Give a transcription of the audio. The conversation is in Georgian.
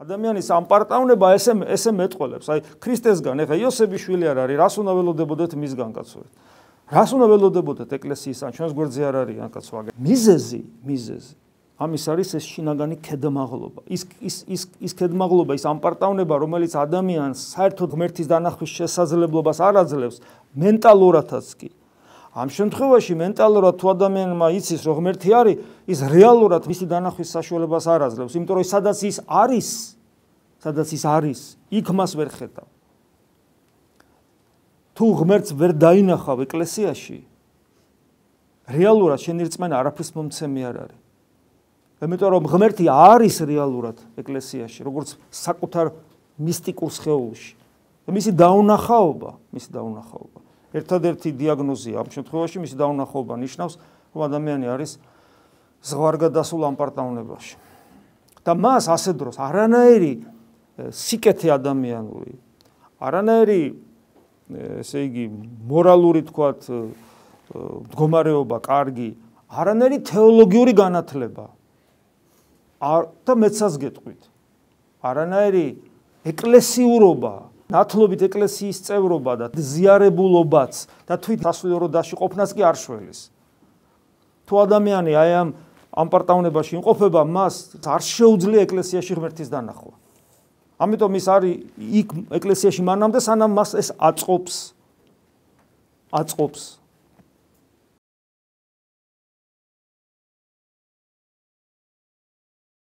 ადამიანის ამპარტავნება ესე ესე მეტყოლებს. აი ქრისტესგან ეხა იოსების შვილი არ არის, რას უნდა ველოდებოდეთ მისგან კაცო? რას უნდა ველოდებოდეთ ეკლესიისგან? ჩვენს გვერდზე არ არის ან კაცო აგე. მიზეზი, მიზეზი. ამის არის ეს შინაგანი ქედმაღლობა. ის ის ის ის ქედმაღლობა, ის ამპარტავნება, რომელიც ადამიანს საერთოდ ღმერთის დანახვის შესაძლებლობას არ აძლევს, მენტალურადაც კი. ამ შემთხვევაში მენტალურად თუ ადამიანმა იცის რომ ღმერთი არის, ის რეალურად მისი დანახვის საშუალებას არ აძლევს, იმიტომ რომ სადაც ის არის, სადაც ის არის, იქ მას ვერ ხედავ. თუ ღმერთს ვერ დაინახავ ეკლესიაში, რეალურად შენი რწმენა არაფრის მომცემი არ არის. იმიტომ რომ ღმერთი არის რეალურად ეკლესიაში, როგორც საკუთარ მისტიკურ სხეულში. მისი დაუნახაობა, მისი დაუნახაობა. ერთადერთი დიაგნოზია ამ შემთხვევაში მისი დაუნახაობა ნიშნავს, რომ ადამიანი არის ზღვარგადასულ ამპარტავნებაში. და მას ასე დროს არანაირი სიკეთე ადამიანური, არანაირი ესე იგი მორალური თქვათ მდგომარეობა კარგი, არანაირი თეოლოგიური განათლება არ და მეცას გეტყვით. არანაირი ეკლესიურობა ნათლობით ეკლესიის წევრობა და ზიარებულობაც და თვით სასულიერო დაში ყოფნას კი არ შველის. თუ ადამიანი აი ამ ამ პარტავნებაში იმყოფება, მას არ შეუძლია ეკლესიაში ღმერთის დანახვა. ამიტომ ის არის იქ ეკლესიაში მანამდე სანამ მას ეს აწყობს. აწყობს